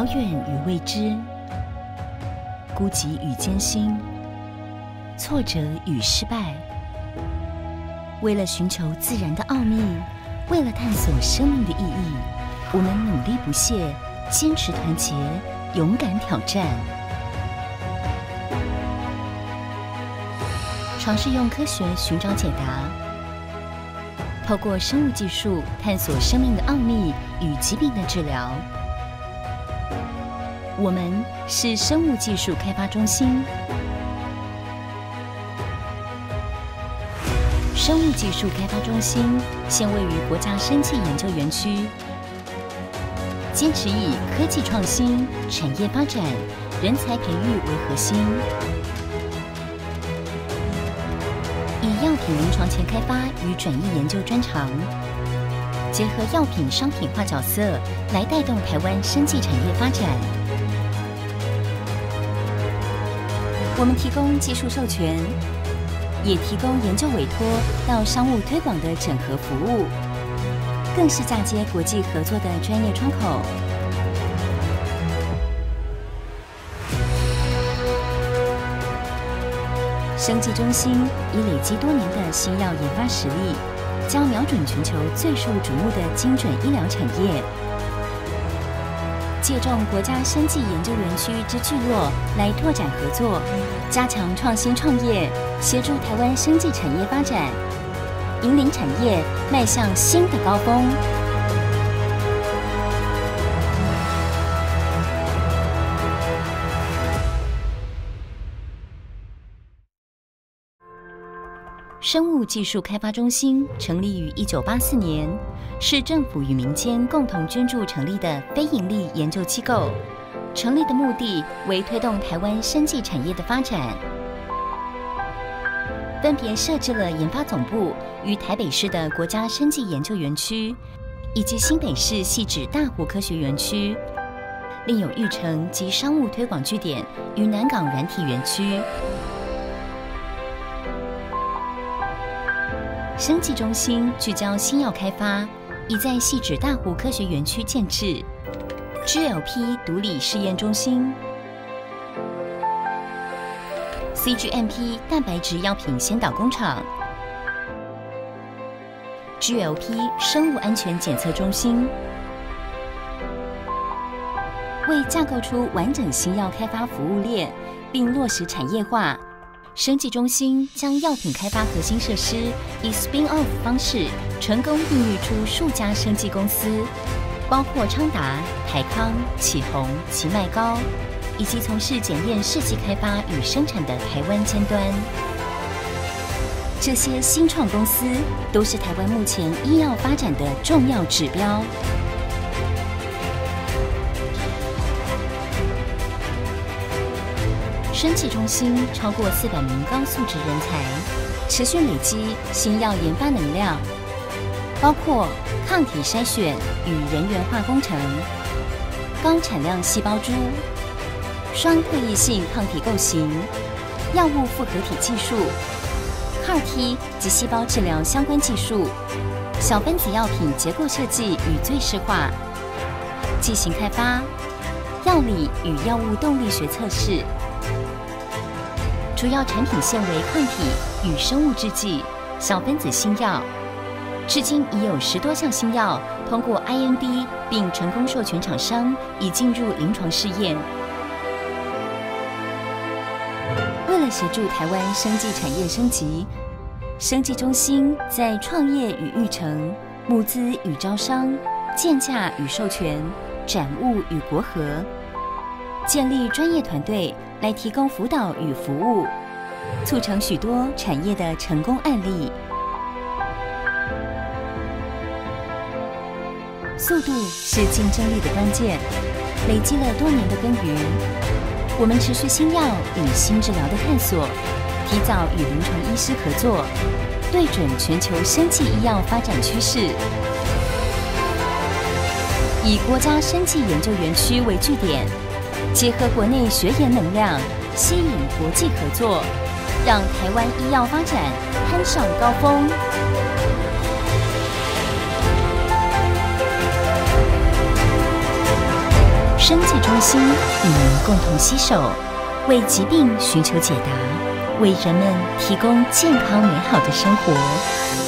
遥远与未知，孤寂与艰辛，挫折与失败。为了寻求自然的奥秘，为了探索生命的意义，我们努力不懈，坚持团结，勇敢挑战，尝试用科学寻找解答，透过生物技术探索生命的奥秘与疾病的治疗。我们是生物技术开发中心。生物技术开发中心现位于国家生技研究园区，坚持以科技创新、产业发展、人才培育为核心，以药品临床前开发与转移研究专长，结合药品商品化角色来带动台湾生技产业发展。我们提供技术授权。也提供研究委托到商务推广的整合服务，更是嫁接国际合作的专业窗口。生技中心已累积多年的新药研发实力，将瞄准全球最受瞩目的精准医疗产业。借重国家生技研究园区之聚落来拓展合作，加强创新创业，协助台湾生技产业发展，引领产业迈向新的高峰。生物技术开发中心成立于一九八四年。是政府与民间共同捐助成立的非营利研究机构，成立的目的为推动台湾生技产业的发展。分别设置了研发总部于台北市的国家生技研究园区，以及新北市细致大湖科学园区，另有育成及商务推广据点于南港软体园区。生技中心聚焦新药开发。已在细致大湖科学园区建制 GLP 独立试验中心、CGMP 蛋白质药品先导工厂、GLP 生物安全检测中心，为架构出完整新药开发服务链，并落实产业化。生技中心将药品开发核心设施以 spin off 方式成功孕育出数家生技公司，包括昌达、台康、启宏、奇迈高，以及从事检验试剂开发与生产的台湾尖端。这些新创公司都是台湾目前医药发展的重要指标。生技中心超过四百名高素质人才，持续累积新药研发能量，包括抗体筛选与人源化工程、高产量细胞株、双特异性抗体构型、药物复合体技术、CAR-T 及细胞治疗相关技术、小分子药品结构设计与最适化、剂型开发、药理与药物动力学测试。主要产品线为抗体与生物制剂、小分子新药，至今已有十多项新药通过 IND 并成功授权厂商已进入临床试验。为了协助台湾生技产业升级，生技中心在创业与育成、募资与招商、建价与授权、展物与国合。建立专业团队来提供辅导与服务，促成许多产业的成功案例。速度是竞争力的关键，累积了多年的耕耘，我们持续新药与新治疗的探索，提早与临床医师合作，对准全球生技医药发展趋势，以国家生技研究园区为据点。结合国内学研能量，吸引国际合作，让台湾医药发展攀上高峰。生技中心与您共同携手，为疾病寻求解答，为人们提供健康美好的生活。